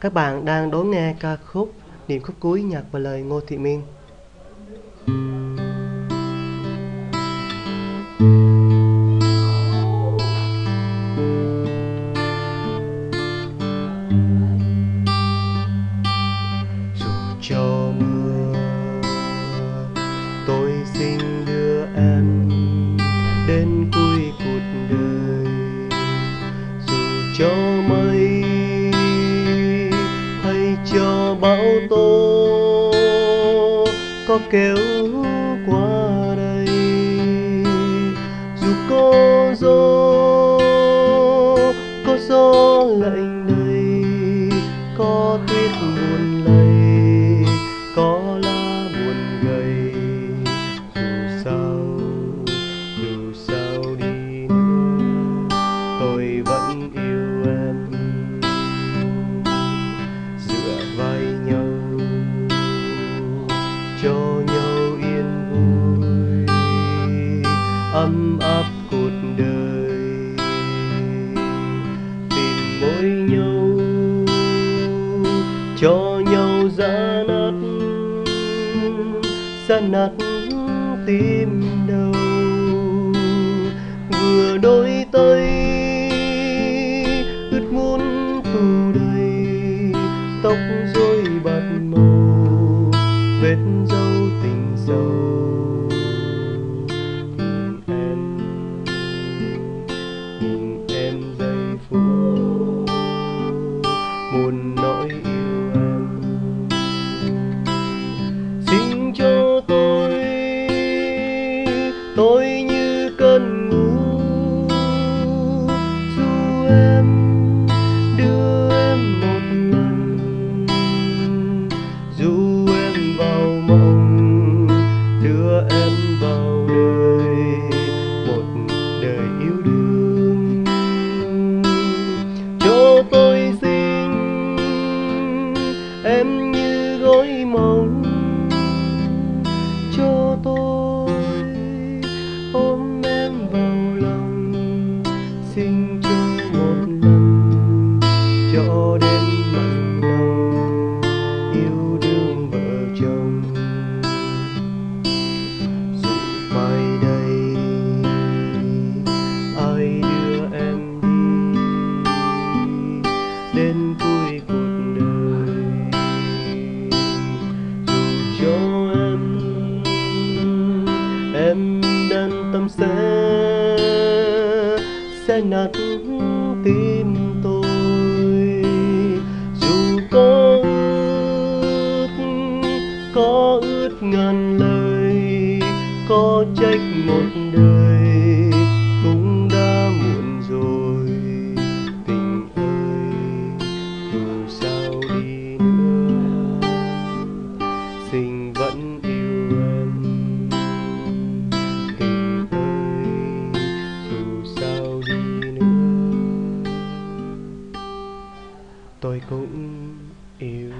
Các bạn đang đón nghe ca khúc Điểm khúc cuối nhạc và lời Ngô Thị Miên. Dù cho bão tố có kêu ấm áp cuộc đời. Tìm mỗi nhau cho nhau ra nát ra nát tim đầu. Vừa đôi tay, ướt muốn tù đầy tóc 追梦 chân tâm sẽ sẽ nát tim tôi. Dù có ướt có ướt ngàn lời, có trách một đời. tôi cũng yêu